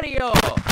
Mario!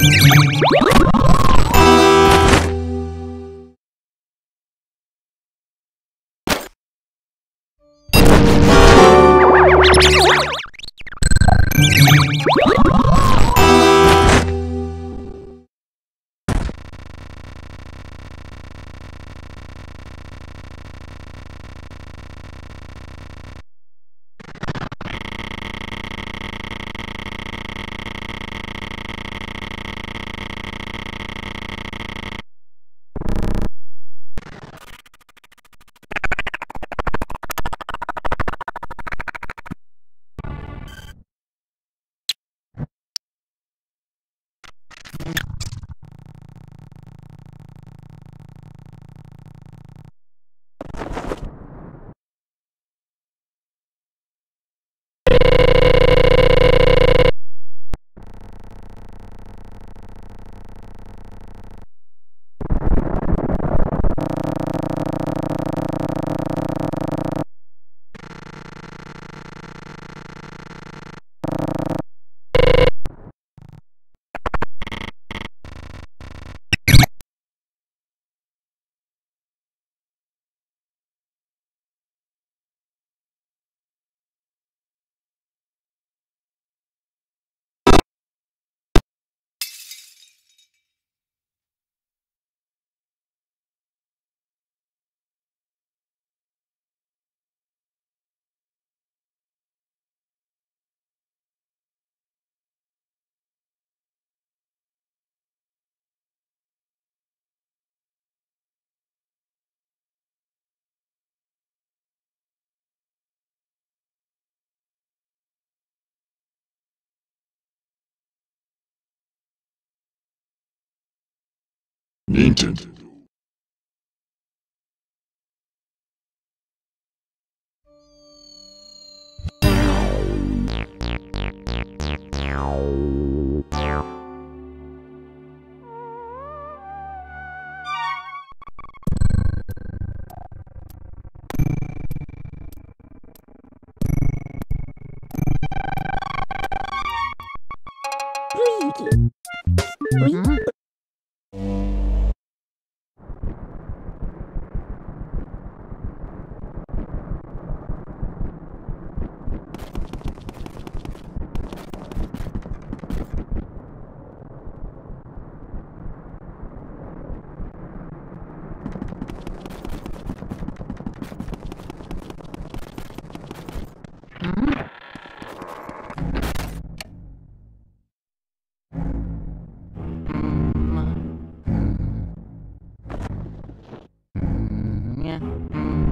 Música Nintendo. Reading. Reading. பார்த்துக்கோங்க